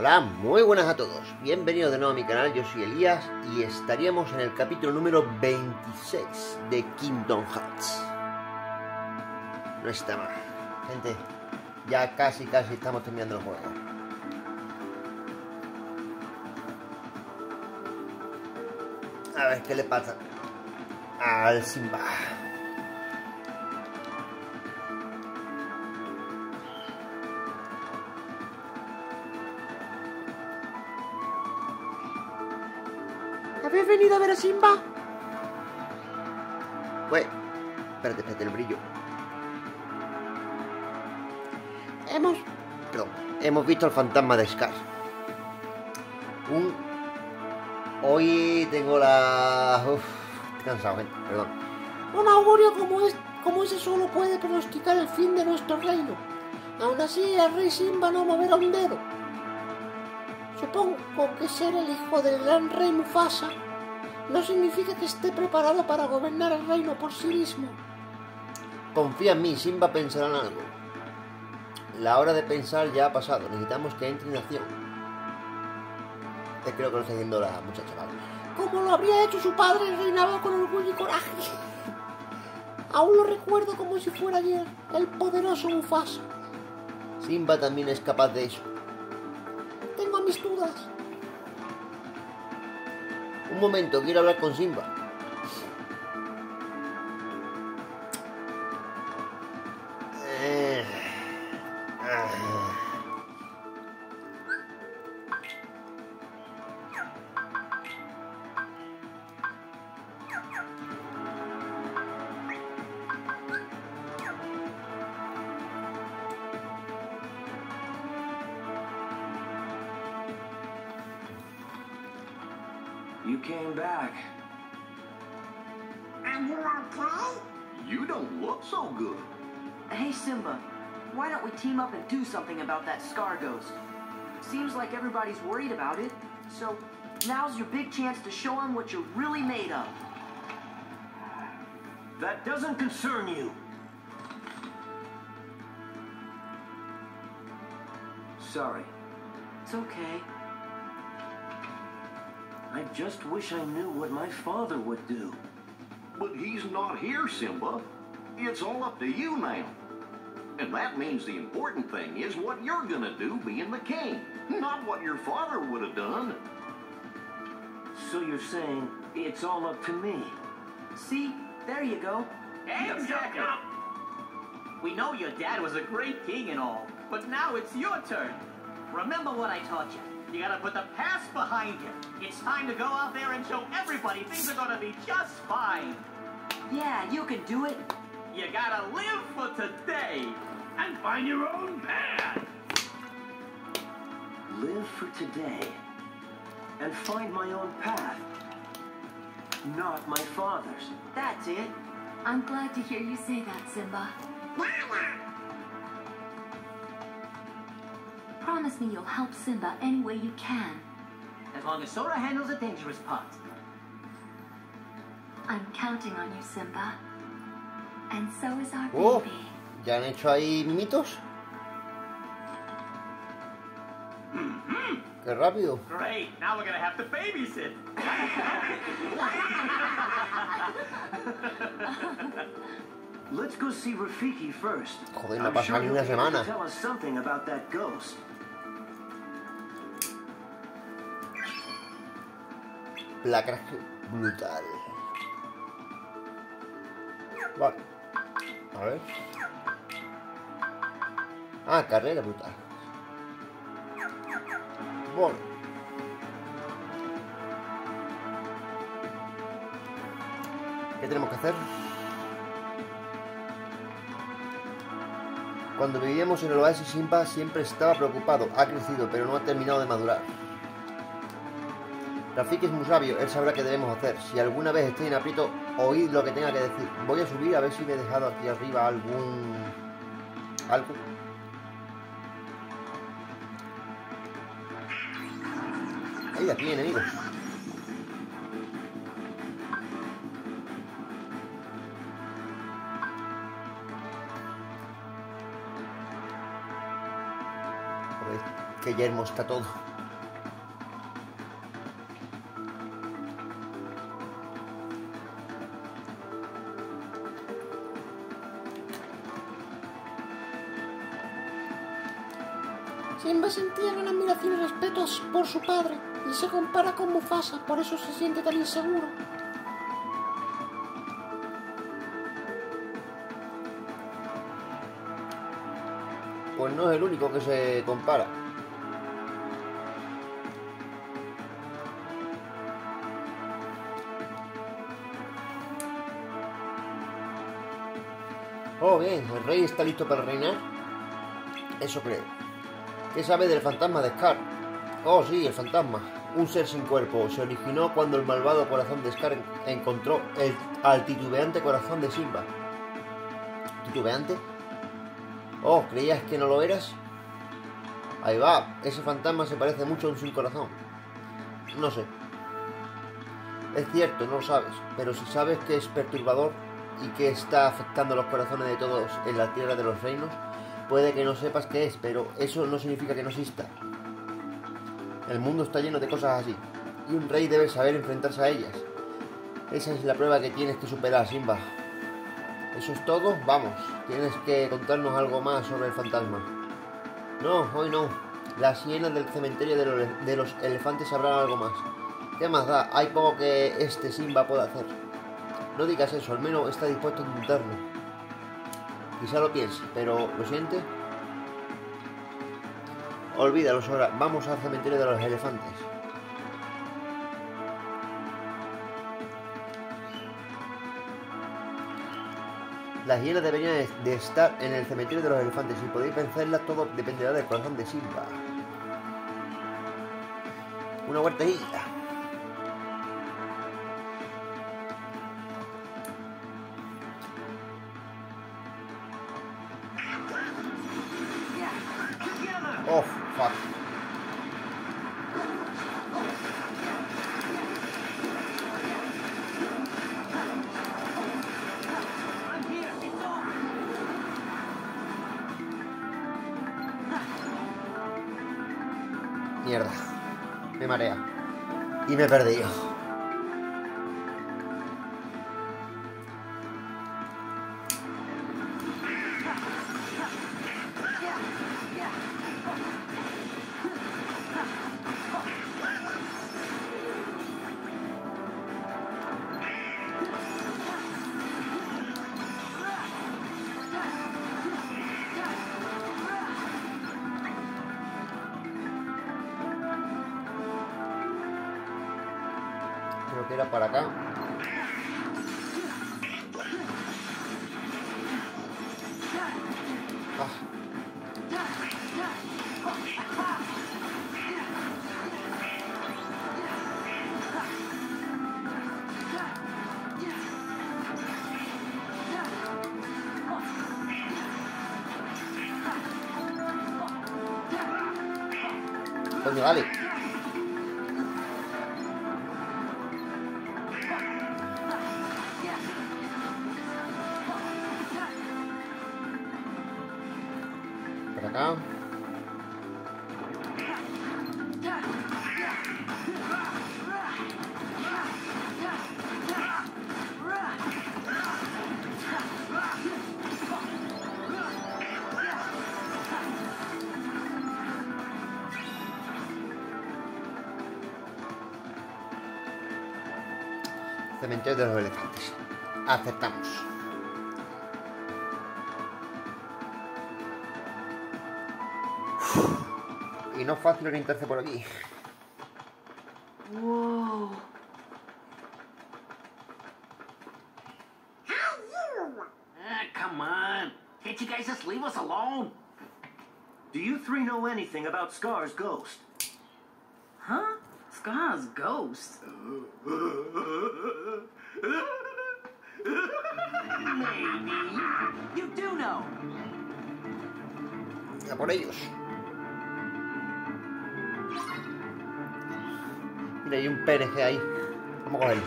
Hola, muy buenas a todos. Bienvenidos de nuevo a mi canal, yo soy Elías y estaríamos en el capítulo número 26 de Kingdom Hearts. No está mal. Gente, ya casi, casi estamos terminando el juego. A ver qué le pasa al Simba. Venido a ver a Simba? Pues, espérate, espérate, el brillo. Hemos, perdón, hemos visto al fantasma de Scar. Un... Hoy tengo la... Uf, cansado, gente, perdón. Un augurio como, es, como ese solo puede pronosticar el fin de nuestro reino. Aún así, el rey Simba no moverá un dedo. Supongo que ser el hijo del gran rey Mufasa no significa que esté preparado para gobernar el reino por sí mismo. Confía en mí, Simba pensará en algo. La hora de pensar ya ha pasado, necesitamos que entre en acción. Eh, creo que lo está diciendo la muchacha, ¿vale? Como lo habría hecho su padre, reinaba con orgullo y coraje. Aún lo recuerdo como si fuera ayer, el poderoso Mufasa. Simba también es capaz de eso. Tengo mis dudas. Un momento, quiero hablar con Simba. You came back. Are you okay? You don't look so good. Hey Simba, why don't we team up and do something about that Scar Ghost? Seems like everybody's worried about it, so now's your big chance to show them what you're really made of. That doesn't concern you. Sorry. It's okay. I just wish I knew what my father would do. But he's not here, Simba. It's all up to you now. And that means the important thing is what you're gonna do being the king, not what your father would have done. So you're saying it's all up to me? See, there you go. Exactly. We know your dad was a great king and all, but now it's your turn. Remember what I taught you. You gotta put the past behind you. It's time to go out there and show everybody things are gonna be just fine. Yeah, you can do it. You gotta live for today and find your own path. Live for today and find my own path. Not my father's. That's it. I'm glad to hear you say that, Simba. Promise me you'll help Simba any way you can. As long as Sora handles the dangerous part. I'm counting on you, Simba. And so is our Oh. baby. ¿Ya han hecho ahí mimitos? Mm-hmm. ¡Qué rápido! Great. Now we're gonna have to babysit. Let's go see Rafiki first. Joder, no I'm pasa sure ni he'll una be semana. Tell us something about that ghost. La crack brutal. Vale. A ver. Ah, carrera brutal. Bueno. ¿Qué tenemos que hacer? Cuando vivíamos en el oasis Simba siempre estaba preocupado. Ha crecido, pero no ha terminado de madurar. Rafiki es muy sabio, él sabrá qué debemos hacer. Si alguna vez estoy en aprieto, oíd lo que tenga que decir. Voy a subir a ver si me he dejado aquí arriba algún... algo. Ahí, aquí enemigos. Qué yermo está todo. Admiración y respeto por su padre y se compara con Mufasa, por eso se siente tan inseguro. Pues no es el único que se compara. Oh, bien, el rey está listo para reinar. Eso creo. ¿Qué sabe del fantasma de Scar? Oh, sí, el fantasma. Un ser sin cuerpo. Se originó cuando el malvado corazón de Scar encontró el, al titubeante corazón de Simba. ¿Titubeante? Oh, ¿creías que no lo eras? Ahí va, ese fantasma se parece mucho a un sin corazón. No sé. Es cierto, no lo sabes, pero si sabes que es perturbador y que está afectando los corazones de todos en la tierra de los reinos, puede que no sepas qué es, pero eso no significa que no exista. El mundo está lleno de cosas así, y un rey debe saber enfrentarse a ellas. Esa es la prueba que tienes que superar, Simba. ¿Eso es todo? Vamos, tienes que contarnos algo más sobre el fantasma. No, hoy no. Las hienas del cementerio de los, de los elefantes sabrán algo más. ¿Qué más da? Hay poco que este Simba pueda hacer. No digas eso, al menos está dispuesto a intentarlo. Quizá lo piense, pero ¿lo siente? Olvídalo, Sora. Vamos al cementerio de los elefantes. Las hienas deberían de estar en el cementerio de los elefantes. Si podéis vencerlas, todo dependerá del corazón de Simba. Una huertejilla. Mierda. Me marea. Y me he perdido. De los elefantes. Aceptamos. Y no es fácil orientarse por aquí. Whoa. Ah, come on. Can't you guys just leave us alone? Do you three know anything about Scar's ghost? Huh? Scar's ghost. Por ellos. Mira, hay un PNG ahí. Vamos a cogerlo.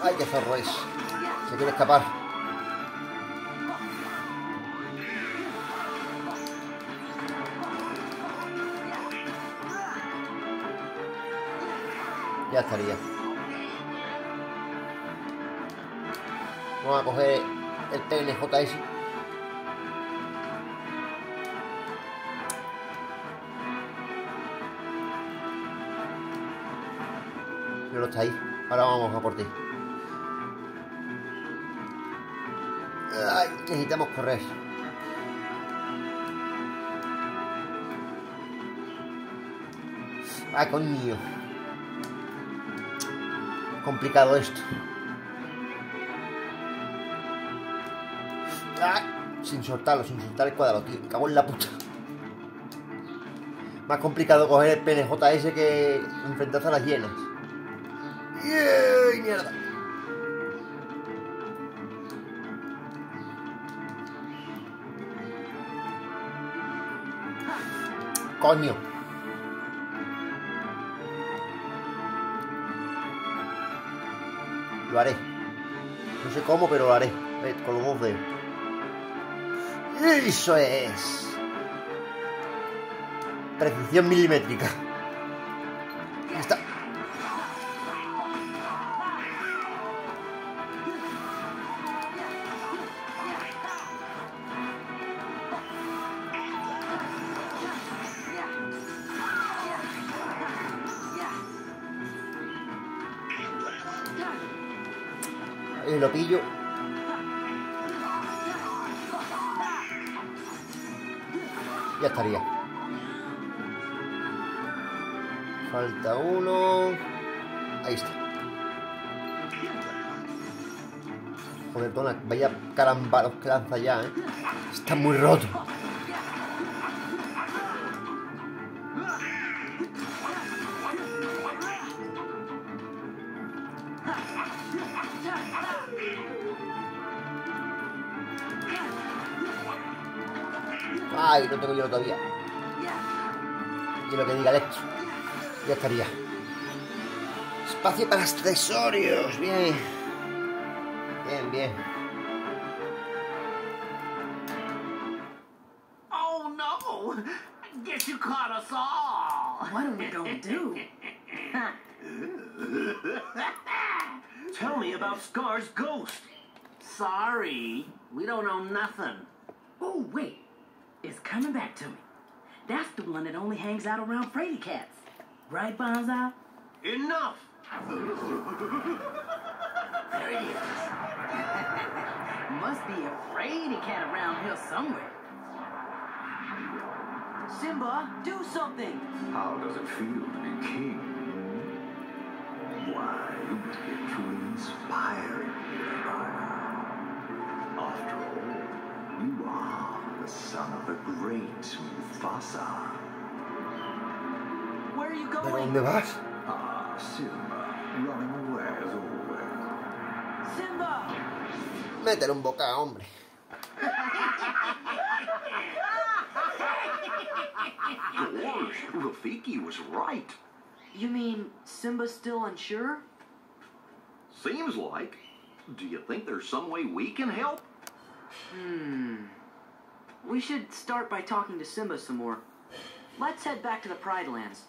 Ay, qué zorro es. Se quiere escapar. Ya estaría. Vamos a coger el PNJS. No lo está ahí. Ahora vamos a por ti. Ay, necesitamos correr. Ah, coño. Complicado esto. Sin soltarlo, sin soltar el cuadrado, tío. Me cago en la puta. Más complicado coger el PNJS que enfrentarse a las hienas. ¡Ay, mierda! Coño. Lo haré. No sé cómo, pero lo haré. Con los dos dedos. Eso es. Precisión milimétrica. Vaya carambalos que lanza ya, ¿eh? Está muy roto. Ay, no tengo yo todavía. Y lo que diga Electro. Ya estaría. Espacio para accesorios. Bien. Bien, bien. We nothing. Oh, wait. It's coming back to me. That's the one that only hangs out around Frady cats. Right, Bonzo? Enough! There it is. Must be a Frady cat around here somewhere. Simba, do something! How does it feel to be king? Why, you must get truly inspiring here by now. After all, you are the son of the great Mufasa. Where are you ¿Pero going? dónde vas? Ah, Simba, running away as always. Simba! Métele un boca, hombre. Gosh, Rafiki was right. You mean Simba's still unsure? Seems like. Do you think there's some way we can help? Hmm. We should start by talking to Simba some more. Let's head back to the Pride Lands.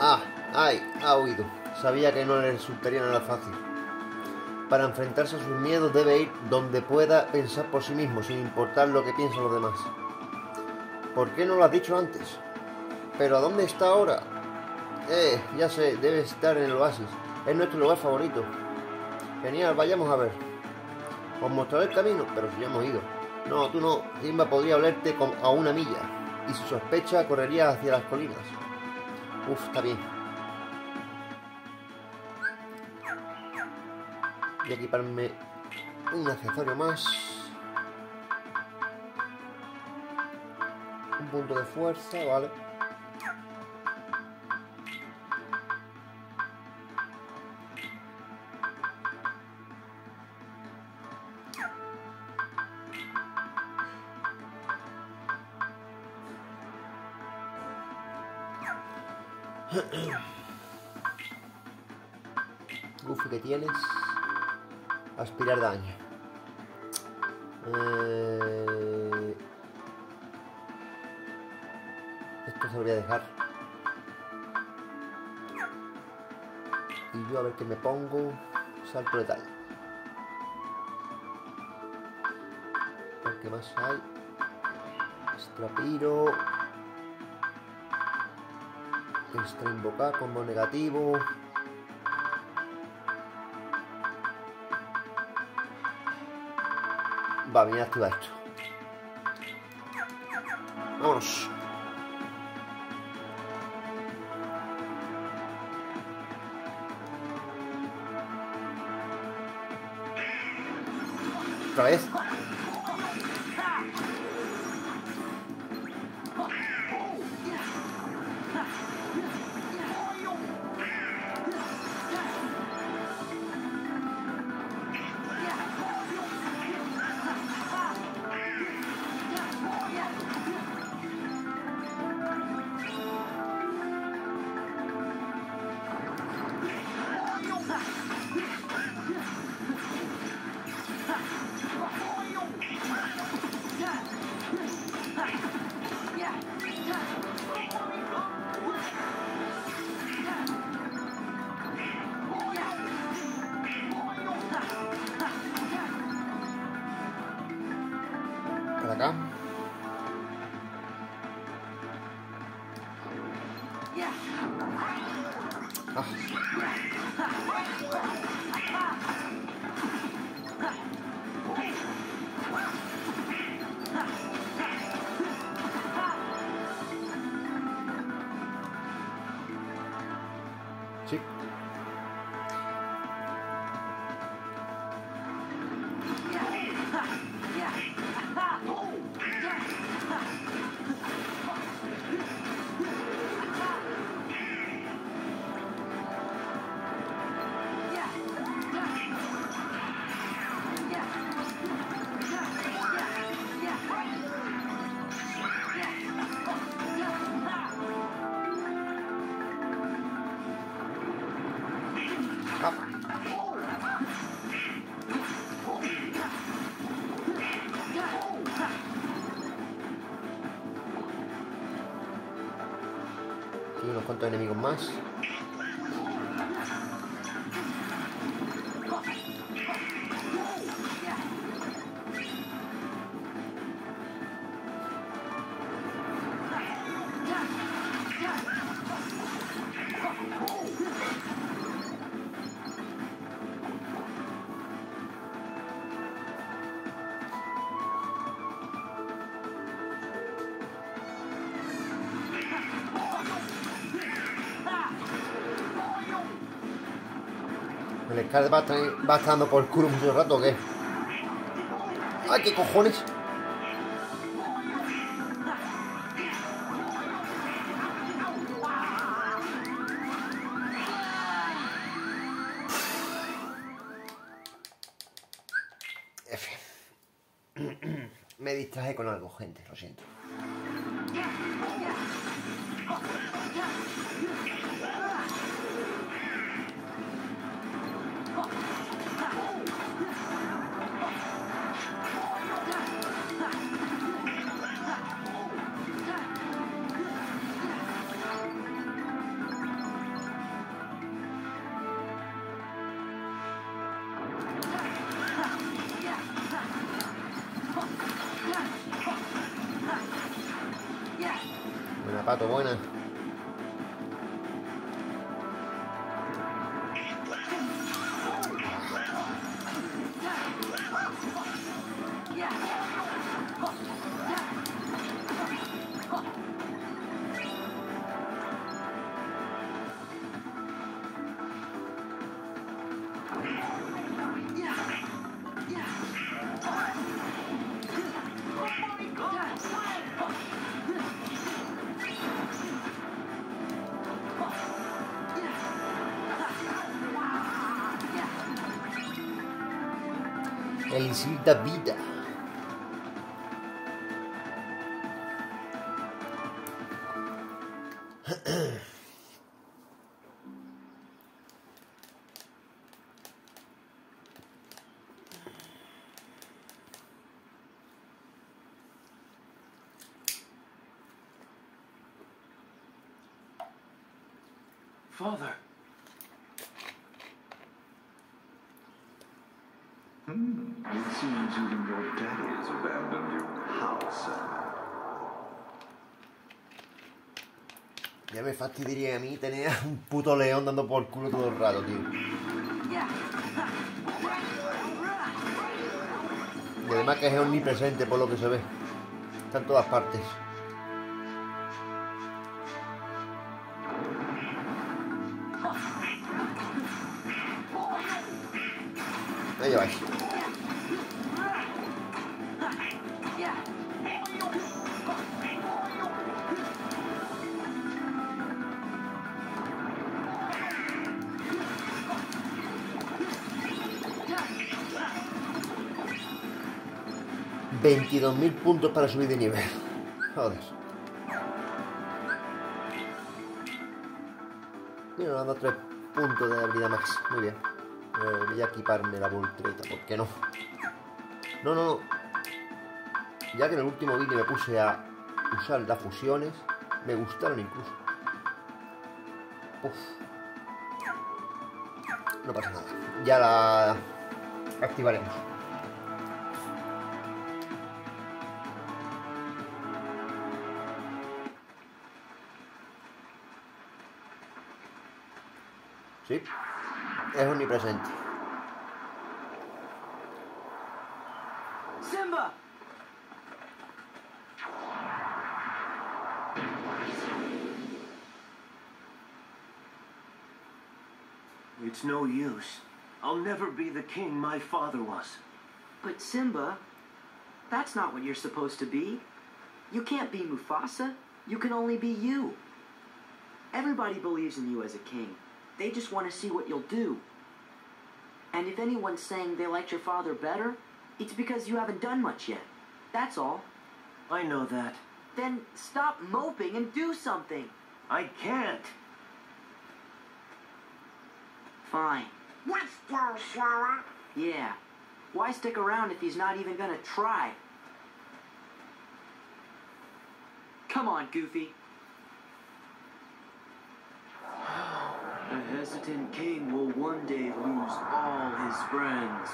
Ah, ay, ha huido. Sabía que no le resultaría nada fácil. Para enfrentarse a sus miedos debe ir donde pueda pensar por sí mismo, sin importar lo que piensen los demás. ¿Por qué no lo has dicho antes? ¿Pero a dónde está ahora? Eh, ya sé, debe estar en el oasis. Es nuestro lugar favorito. Genial, vayamos a ver. Os mostraré el camino, pero si ya hemos ido. No, tú no. Simba podría olerte a una milla. Y su sospecha correría hacia las colinas. Uf, está bien. Voy a equiparme un accesorio más. Un punto de fuerza, vale. Salto letal. A ver qué más hay. Extrapiro. Extra invocar, combo negativo. Va, bien activa esto. Vamos. Acá. Enemigos más. El Scar va, a estar- va a estar dando por el culo mucho rato, ¿o qué? ¡Ay, qué cojones! F. Me distraje con algo, gente, lo siento. Pato, buena. da vida. Father. It seems even your daddy has abandoned you. How, son? Ya me fastidiaría a mí tener un puto león dando por culo todo el rato, tío. Y además que es omnipresente por lo que se ve. Está en todas partes. Veintidós mil puntos para subir de nivel. Joder. Mira, me han dado tres puntos de habilidad max. Muy bien. Voy a equiparme la voltereta, ¿por qué no? No, no, no. Ya que en el último vídeo me puse a usar las fusiones, me gustaron incluso. Uf. No pasa nada. Ya la activaremos. Sí, es omnipresente. It's no use. I'll never be the king my father was. But Simba, that's not what you're supposed to be. You can't be Mufasa. You can only be you. Everybody believes in you as a king. They just want to see what you'll do. And if anyone's saying they liked your father better, it's because you haven't done much yet. That's all. I know that. Then stop moping and do something. I can't. Fine. Let's go, Sora. Yeah. Why stick around if he's not even gonna try? Come on, Goofy. A hesitant king will one day lose all his friends.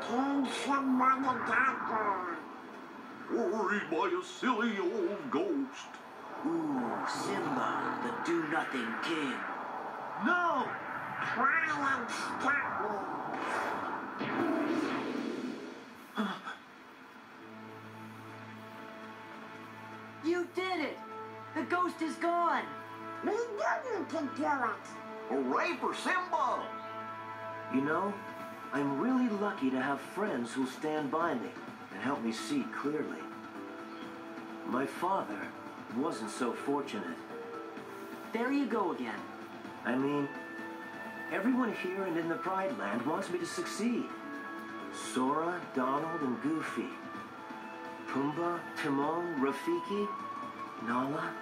King Simba the Tiger. Worried by a silly old ghost. Ooh, Simba, the do-nothing king. No! Try and stop me. You did it! The ghost is gone! We knew you could do it. Hooray for Simba! You know, I'm really lucky to have friends who'll stand by me and help me see clearly. My father wasn't so fortunate. There you go again. I mean, everyone here and in the Pride Land wants me to succeed. Sora, Donald, and Goofy. Pumbaa, Timon, Rafiki, Nala.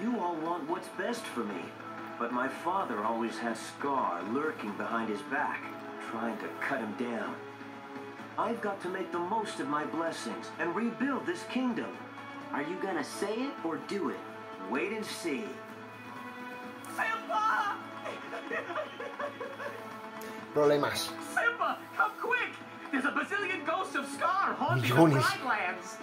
You all want what's best for me. But my father always has Scar lurking behind his back, trying to cut him down. I've got to make the most of my blessings and rebuild this kingdom. Are you gonna say it or do it? Wait and see. Problemas. Simba, come quick! There's a bazillion ghosts of Scar haunting the Millones. Pride Lands.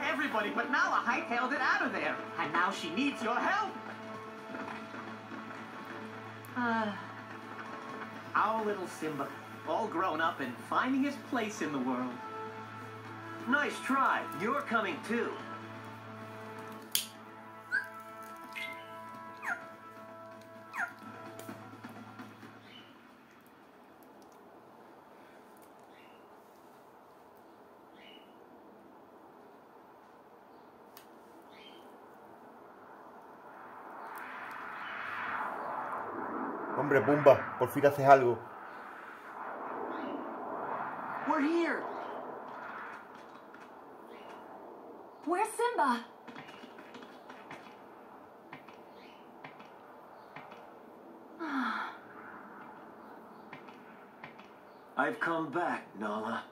Everybody but Nala hightailed it out of there, and now she needs your help. Uh, our little Simba, all grown up and finding his place in the world. Nice try. You're coming too. Hombre, Pumba, por fin haces algo. We're here! Where's Simba? I've come back, Nala.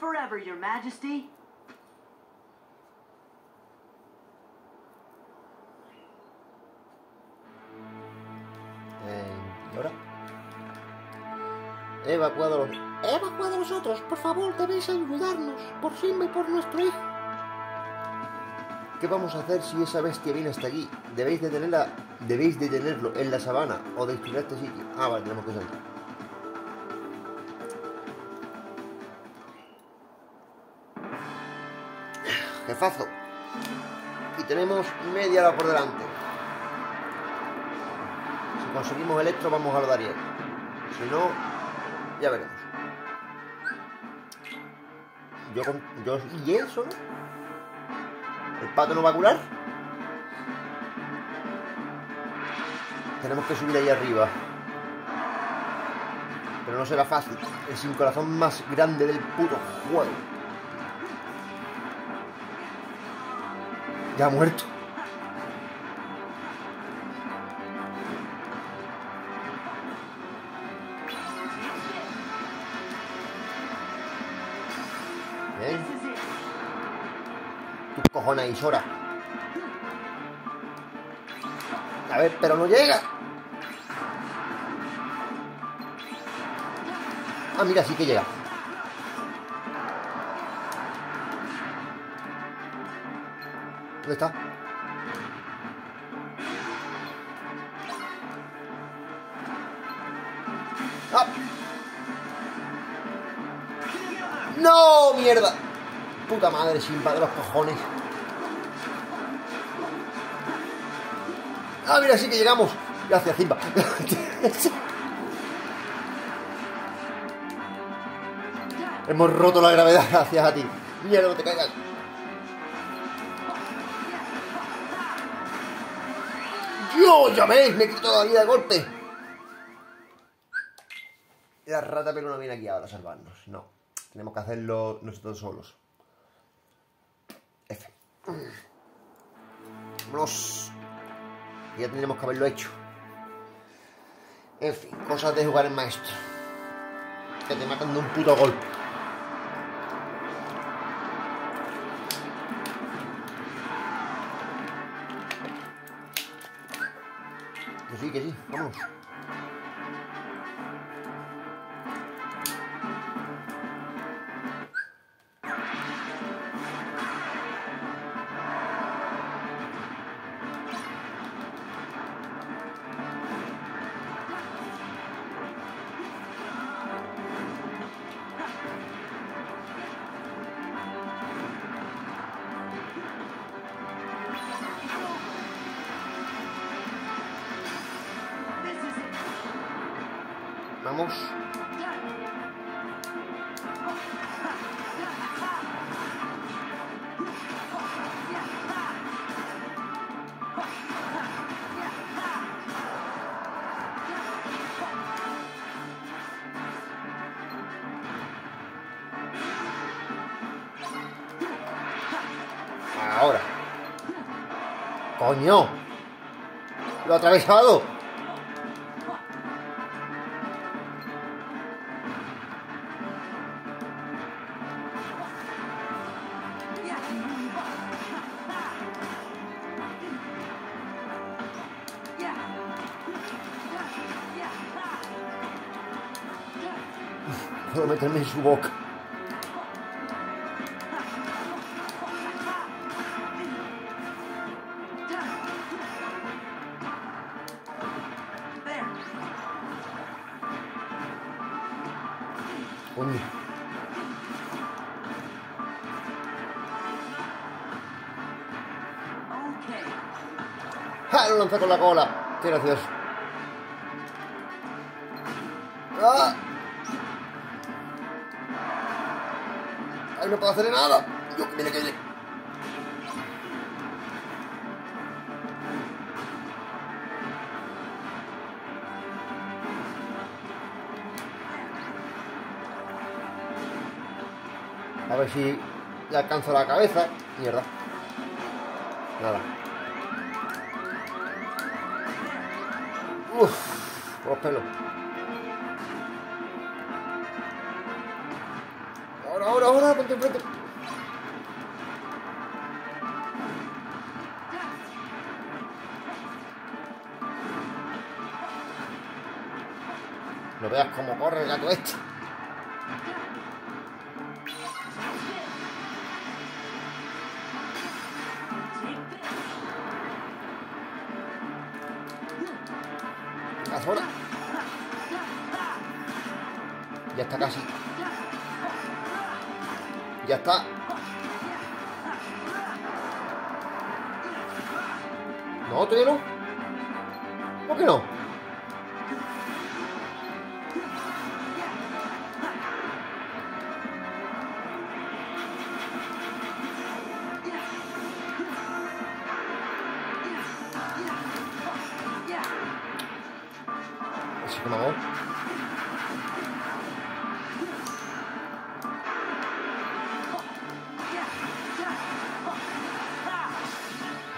Forever, Your Majesty. Eh, ¿Y ahora? He evacuado los... He evacuado a los otros. Por favor, debéis ayudarnos. Por Simba y por nuestro hijo. ¿Qué vamos a hacer si esa bestia viene hasta aquí? Debéis detenerla, debéis detenerlo en la sabana o destruir este sitio. Ah, vale, tenemos que salir. Y tenemos media hora por delante. Si conseguimos electro, vamos a lo de Ariel. Si no, ya veremos. Yo, con- yo y solo. ¿El pato no va a curar? Tenemos que subir ahí arriba. Pero no será fácil. El sin corazón más grande del puto juego. Ya muerto. Bien. Tus cojones ahí, Sora. A ver, pero no llega. Ah, mira, sí que llega. ¿Dónde está? ¡Ah! ¡No! ¡Mierda! Puta madre, Simba de los cojones. Ah, mira, sí que llegamos. Gracias, Simba. Hemos roto la gravedad gracias a ti. Mierda, no te caigas. ¡Dios! Ya veis, me quito la vida de golpe. La rata pero no viene aquí ahora a salvarnos. No. Tenemos que hacerlo nosotros solos. F. Vámonos. Ya tendríamos que haberlo hecho. En fin, cosas de jugar en maestro. Que te matan de un puto golpe. Sí, que sí, vámonos. Atravesado. Puedo meterme en su boca. la cola. Qué gracioso. ¡Ah! No puedo hacer nada! Yo, mira que... A ver si le alcanzo la cabeza. Mierda. Nada. Pelos. Ahora, ahora, ahora, ponte enfrente. No veas cómo corre el gato este.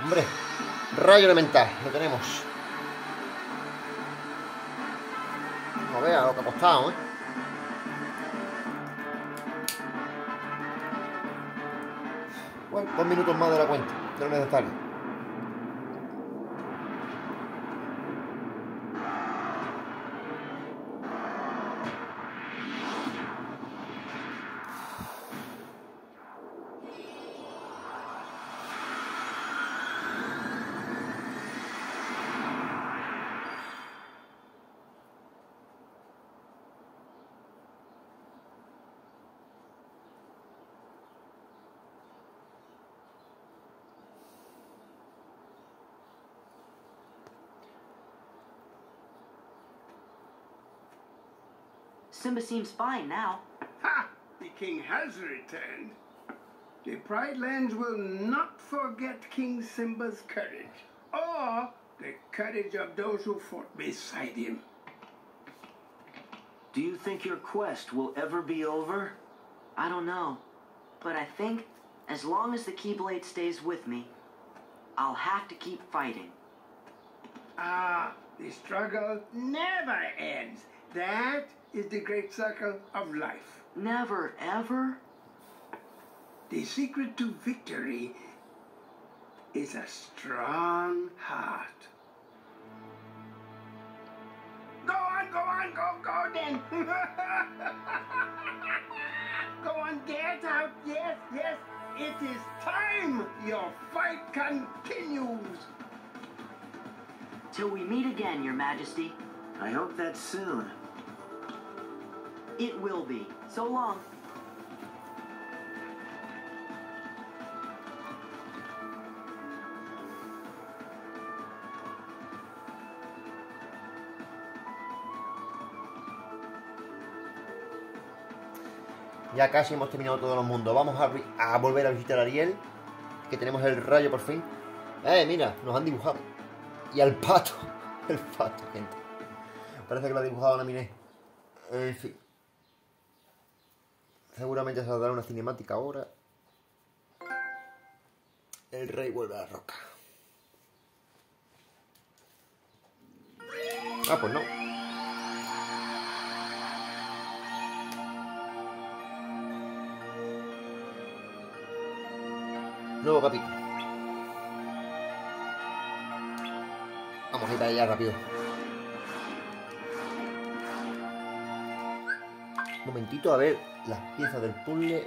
Hombre, rayo elemental, lo tenemos. No vea lo que ha costado, ¿eh? Bueno, dos minutos más de la cuenta, de lo necesario. Simba seems fine now. Ha! The king has returned. The Pride Lands will not forget King Simba's courage, or the courage of those who fought beside him. Do you think your quest will ever be over? I don't know. But I think as long as the Keyblade stays with me, I'll have to keep fighting. Ah, the struggle never ends. That is the great circle of life. Never ever? The secret to victory is a strong heart. Go on, go on, go, go then. go on, get out. Yes, yes. It is time. Your fight continues. Till we meet again, Your Majesty. I hope that's soon. It will be. So long. Ya casi hemos terminado todo el mundo. Vamos a, volver a visitar a Ariel. Que tenemos el rayo por fin. Eh, mira, nos han dibujado. Y al pato. El pato, gente. Parece que lo ha dibujado una miné. En fin. Seguramente dar una cinemática ahora. El rey vuelve a la roca. Ah, pues no. Nuevo capítulo. Vamos a ir para allá rápido. Momentito a ver las piezas del puzzle.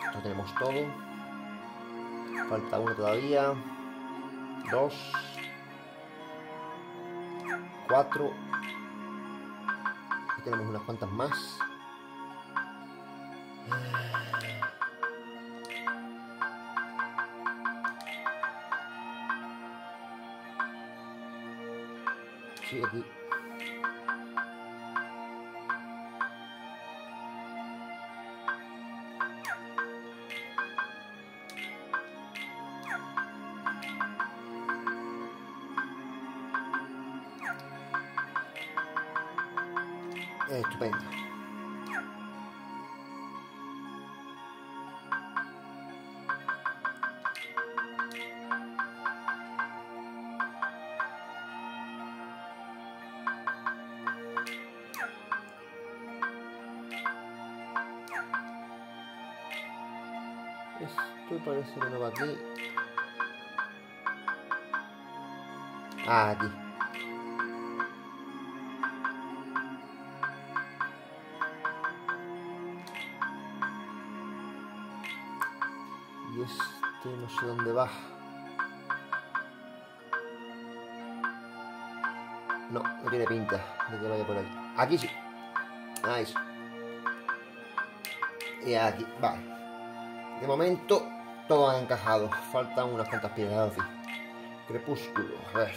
Ya tenemos todo. Falta uno todavía. Dos. Cuatro. Aquí tenemos unas cuantas más. Estupendo. Esto parece que no va aquí. Ah, aquí. Dónde va. No, no tiene pinta de que vaya por aquí. Aquí sí. Nice. Y aquí, vale. De momento, todo ha encajado. Faltan unas cuantas piedras, así. Crepúsculo, a ver.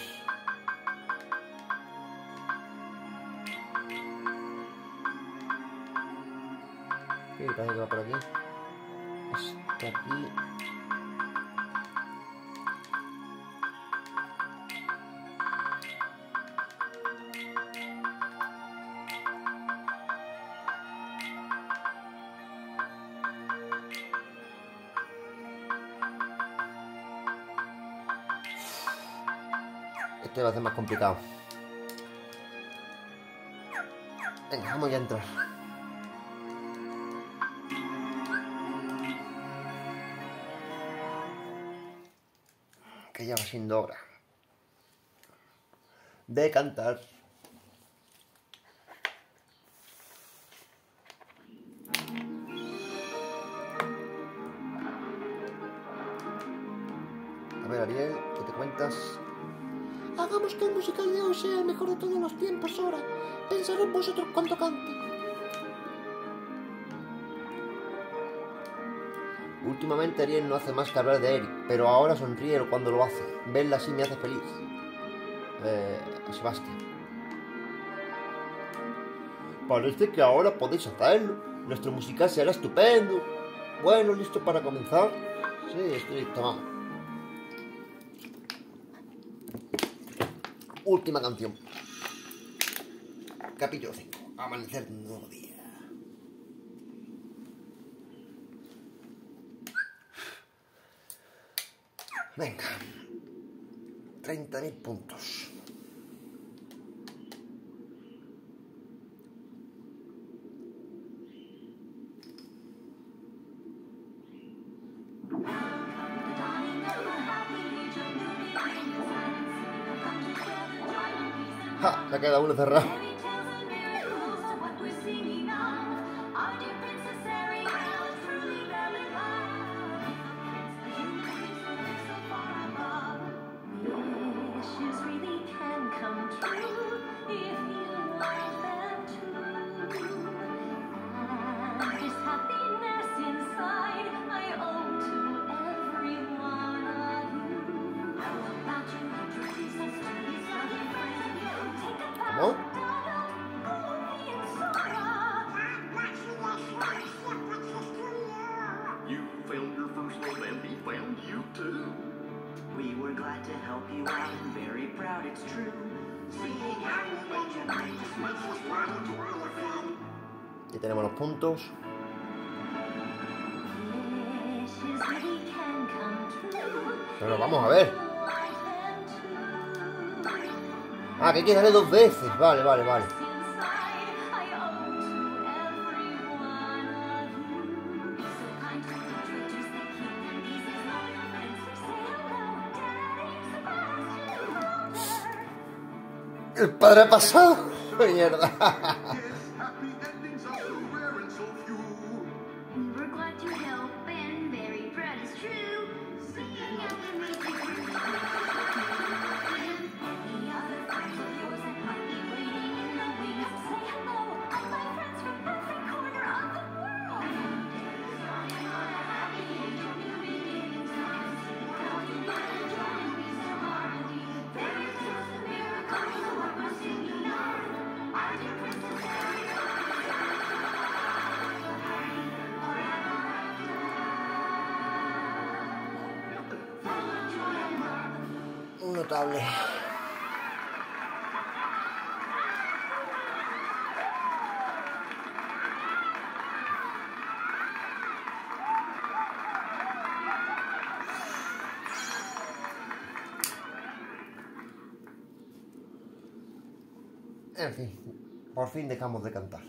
Sí, parece que va por aquí. Este aquí. Venga, vamos ya. Que ya va siendo hora. De cantar. De todos los tiempos ahora. Pensaré en vosotros cuando cante. Últimamente Ariel no hace más que hablar de Eric, pero ahora sonríe cuando lo hace. Verla así me hace feliz. Eh, Sebastián. Parece que ahora podéis hacerlo. Nuestro musical será estupendo. Bueno, listo para comenzar. Sí, estoy listo, vamos. Última canción. Capítulo 5. Amanecer found your first love and he found you too. We were glad to help you out and very proud it's true. Ya tenemos los puntos. Pero vamos a ver. Ah, que hay que darle dos veces. Vale, vale, vale. El padre ha pasado. Mierda. fin dejamos de cantar.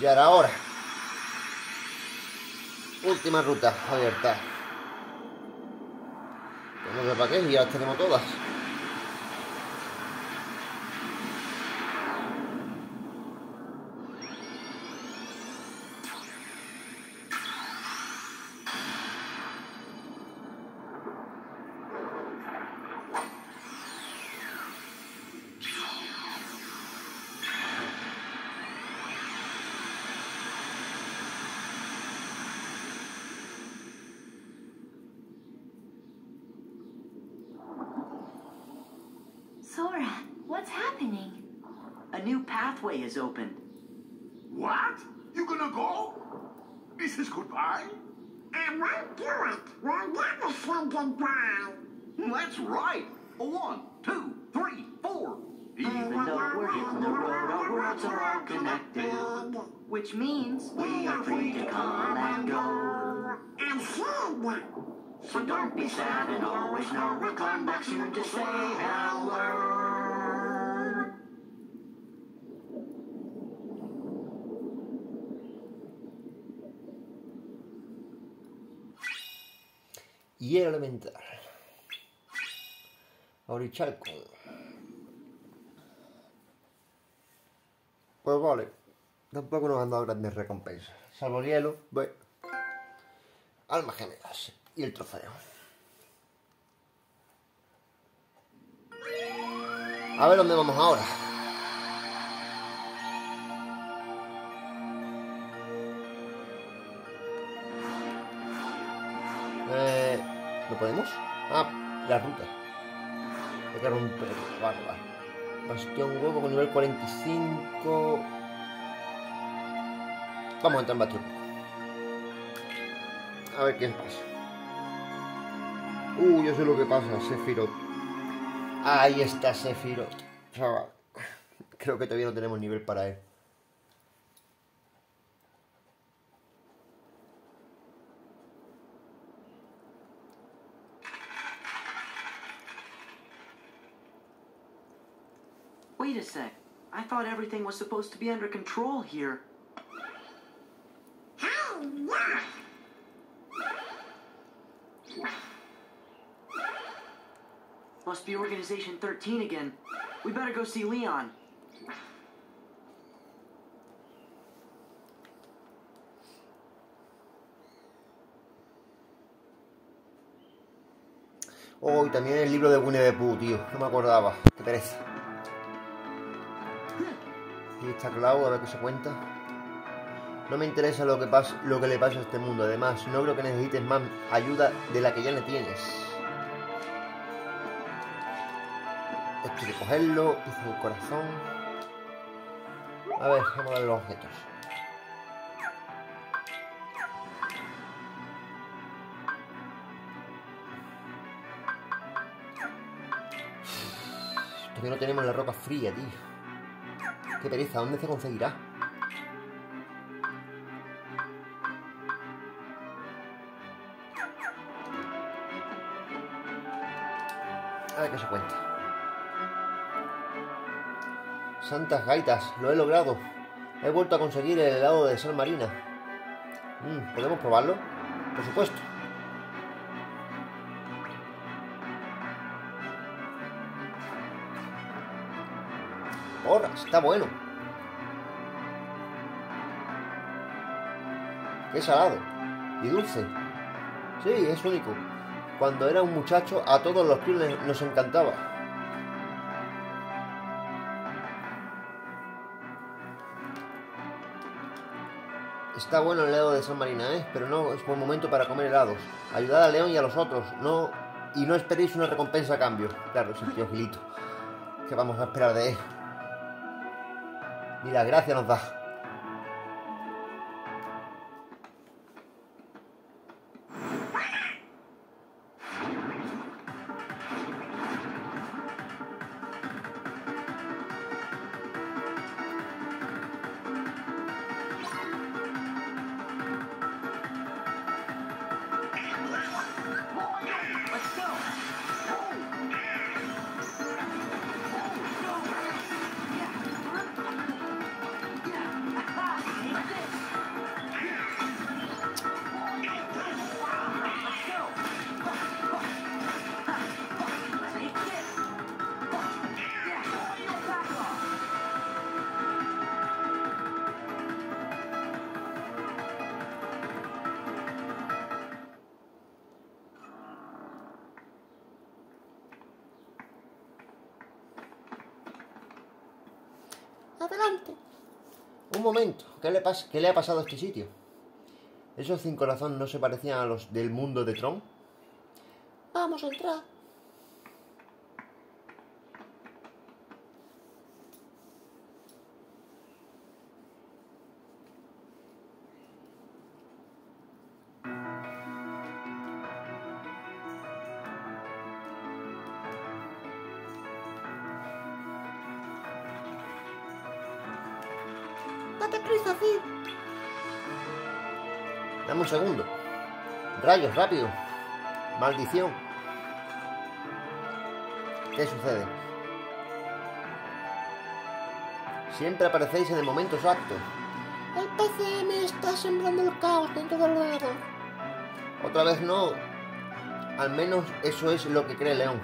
Ya era hora. Última ruta abierta. No sé para qué, y ya tenemos todas. One, two, three, four. Even though we're hitting the road, our worlds are all connected. Which means we are free to come and go. I said, So don't be sad and always know we'll come back soon to say hello. Hielo elemental. Aurichalco. Pues vale. Tampoco nos han dado grandes recompensas. Salvo el hielo, bueno. Almas gemelas. Y el trofeo. A ver dónde vamos ahora. Eh, ¿Lo podemos? Ah, la ruta. Que romper. Vale, vale. Bastión huevo con nivel 45. Vamos a entrar en Bastión. A ver qué pasa. Uh, yo sé lo que pasa, Sephiroth. Ahí está Sephiroth. Creo que todavía no tenemos nivel para él. Wait a sec. I thought everything was supposed to be under control here. Must be Organization 13 again. We better go see Leon. Oh, y también el libro de Winnie the Pooh, tío. No me acordaba. Qué pereza. Y está Clau, a ver qué se cuenta. No me interesa lo que, pasa, lo que le pasa a este mundo. Además, no creo que necesites más ayuda de la que ya le tienes. Esto que cogerlo. Pieza del corazón. A ver, vamos a ver los objetos. Todavía no tenemos la roca fría, tío. Qué pereza, ¿dónde se conseguirá? A ver qué se cuenta. Santas gaitas, lo he logrado. He vuelto a conseguir el helado de sal marina. Mm, ¿Podemos probarlo? Por supuesto. Ahora, está bueno. Qué salado. Y dulce. Sí, es único. Cuando era un muchacho, a todos los críos nos encantaba. Está bueno el helado de San Marina, ¿eh? Pero no es buen momento para comer helados. Ayudad al león y a los otros. No... Y no esperéis una recompensa a cambio. Claro, es tío Gilito. ¿Qué vamos a esperar de él? Mira, gracia nos da. Qué le ha pasado a este sitio? ¿Esos cinco corazones no se parecían a los del mundo de Tron? Vamos a entrar. Segundo. Rayos, rápido. Maldición. ¿Qué sucede? Siempre aparecéis en el momento exacto. El PCM está sembrando el caos dentro del ordenador. Otra vez no. Al menos eso es lo que cree León.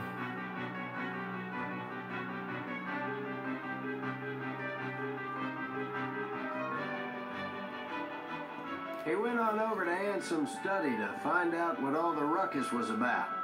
Ansom's study to find out what all the ruckus was about.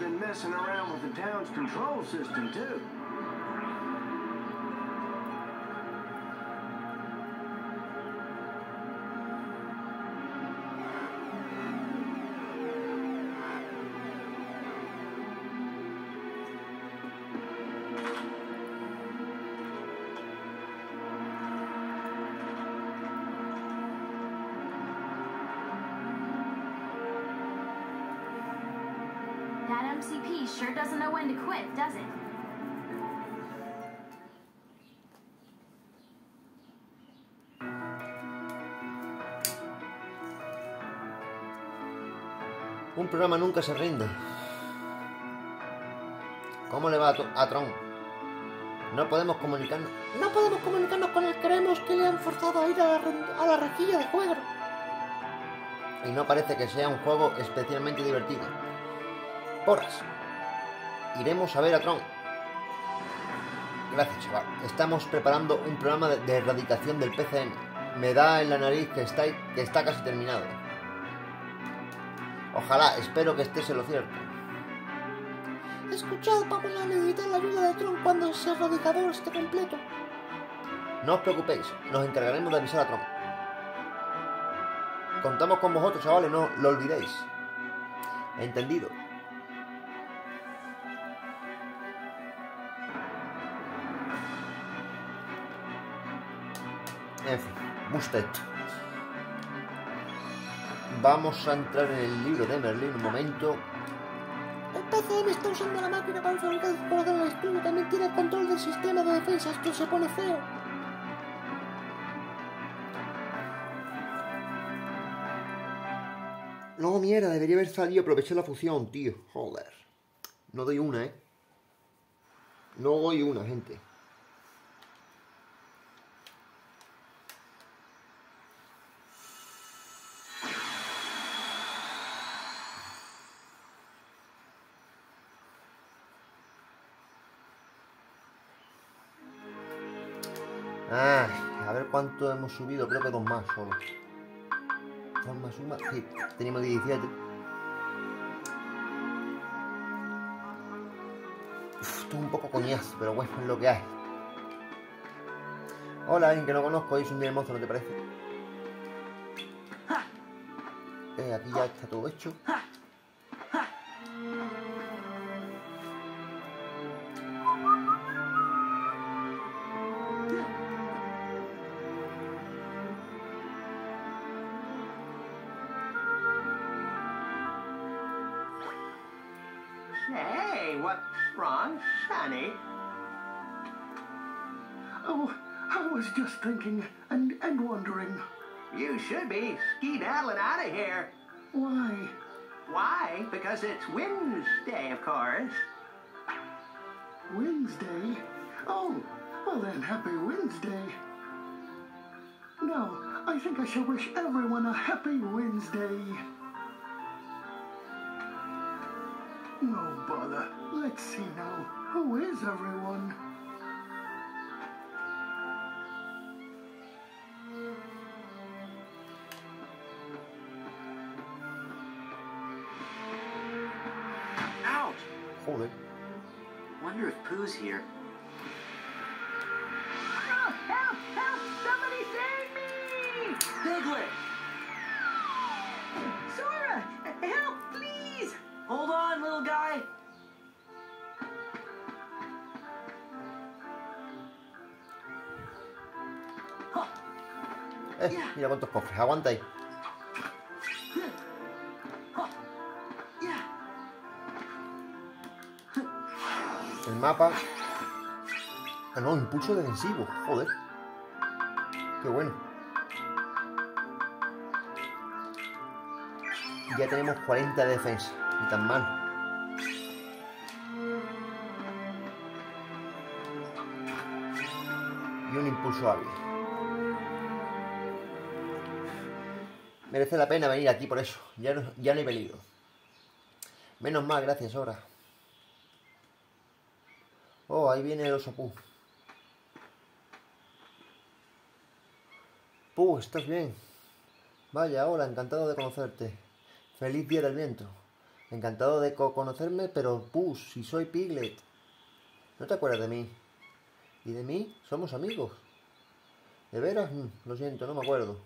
Been messing around with the town's control system, too. Programa nunca se rinde. ¿Cómo le va a, Tron? No podemos comunicarnos. No podemos comunicarnos con él. Creemos que le han forzado a ir a la, a la rejilla de juego. Y no parece que sea un juego especialmente divertido. Porras. Iremos a ver a Tron. Gracias, chaval. Estamos preparando un programa de, de erradicación del PCM. Me da en la nariz que está, que está casi terminado. Ojalá, espero que estés en lo cierto. He escuchado vamos a necesitar la ayuda de Tron cuando ese erradicador esté completo. No os preocupéis, nos encargaremos de avisar a Tron. Contamos con vosotros, chavales, no lo olvidéis. Entendido. En fin, Busted. Vamos a entrar en el libro de Merlin un momento. El PCM está usando la máquina para fabricar el corazón del estudio. También tiene el control del sistema de defensa. Esto se pone feo. No, mierda, debería haber salido aprovechar la fusión, tío. Joder. No doy una, ¿eh? No doy una, gente. Cuánto hemos subido. Creo que dos más solo. Dos más una. Sí, teníamos 17. Uf, esto es un poco coñazo, pero bueno, es lo que hay. Hola, alguien que no conozco, es un día hermoso, ¿no te parece? Eh, aquí ya está todo hecho. Thinking and, and wondering You should be skedaddling out of here. why. Why? Because it's Wednesday, of course. Wednesday? Oh, well then, happy Wednesday. No, I think I shall wish everyone a happy Wednesday. No bother. Let's see now. Who is everyone? Wonder here. Oh, help! Help! Somebody save me! Piglet! Sora! Help, please! Hold on, little guy! Eh, mira cuántos cofres. Aguanta ahí. Mapa. Ah, no, impulso defensivo. Joder. Qué bueno. Ya tenemos 40 de defensa. Ni tan mal. Y un impulso hábil. Merece la pena venir aquí por eso. Ya no, ya no hay peligro. Menos mal, gracias, ahora. Ahí viene el oso Pu. ¿estás bien? Vaya, hola, encantado de conocerte. Feliz día del viento. Encantado de co- conocerme, pero Pu, si soy Piglet. ¿No te acuerdas de mí? ¿Y de mí? Somos amigos. ¿De veras? Mm, Lo siento, no me acuerdo.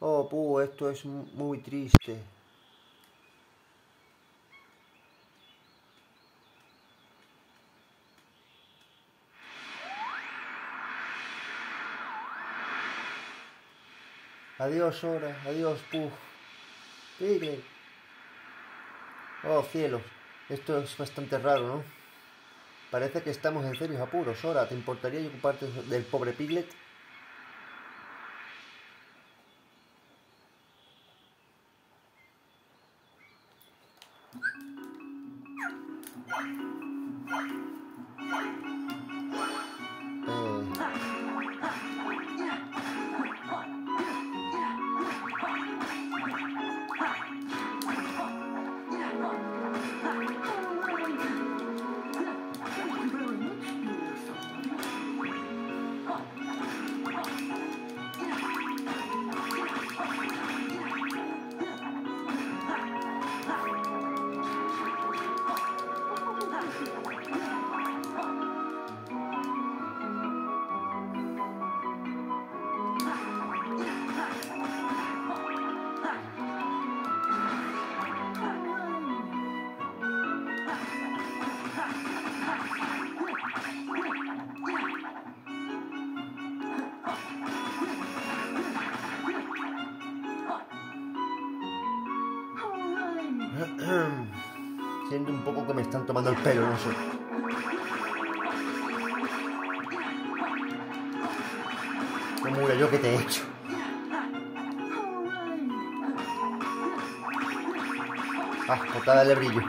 Oh, Pu, esto es mu- muy triste. Adiós, Sora. Adiós, Pu. Piglet. Oh, cielos. Esto es bastante raro, ¿no? Parece que estamos en serios apuros. Sora, ¿te importaría ocuparte del pobre Piglet? De brillo.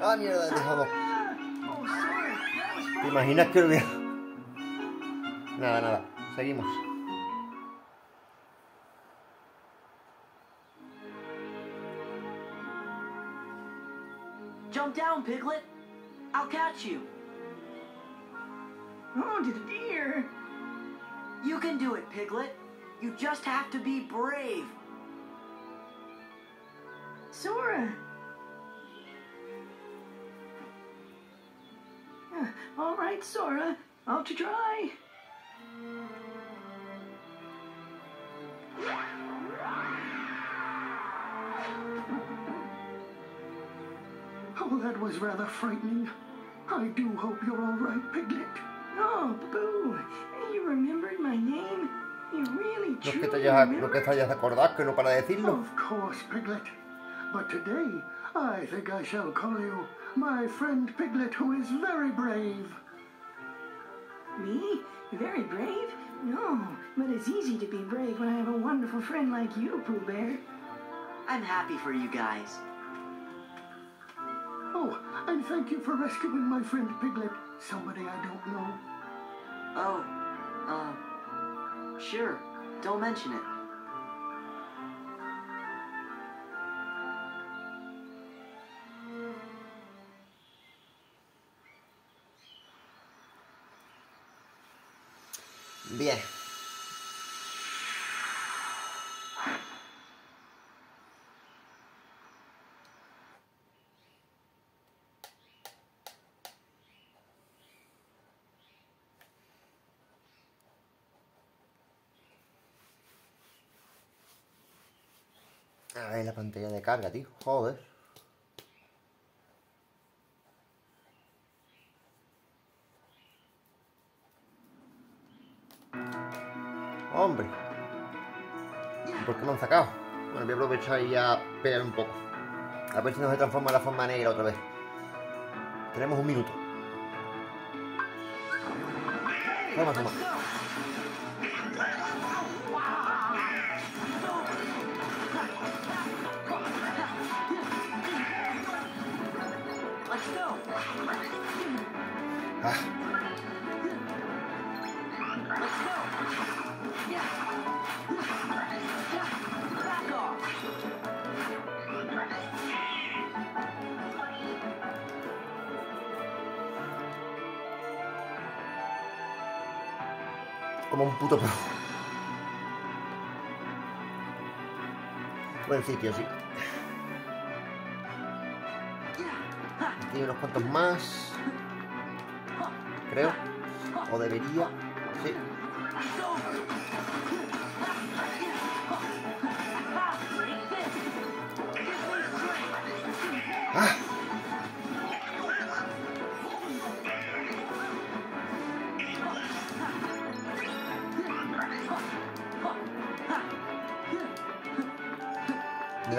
Ah, mierda, dejamos. ¿Te imaginas que hubiera.? Nada, nada. Seguimos. Piglet! I'll catch you! Oh, dear. You can do it, Piglet. You just have to be brave. Sora. All right, Sora. I'll try. Rather frightening. I do hope you're all right, Piglet. Oh, Boo, you remembered my name? You really, No es que truly te hayas, no remembered? que te hayas acordado, que no para decirlo. Of course, Piglet. But today, I think I shall call you my friend Piglet, who is very brave. Me? Very brave? No, but it's easy to be brave when I have a wonderful friend like you, Pooh Bear. I'm happy for you guys. Oh, and thank you for rescuing my friend Piglet, somebody I don't know. Oh, uh, sure. Don't mention it. Bien. A ver la pantalla de carga, tío. Joder. Hombre. ¿Por qué me han sacado? Bueno, voy a aprovechar y a pelear un poco. A ver si no se transforma en la forma negra otra vez. Tenemos un minuto. Vamos, vamos. Un puto. Buen sitio, sí. Aquí hay unos cuantos más. Creo. O debería. Sí.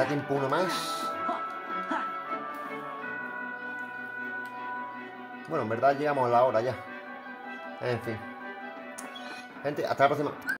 Tiempo uno más. Bueno, en verdad llegamos a la hora ya. En fin. Gente, hasta la próxima.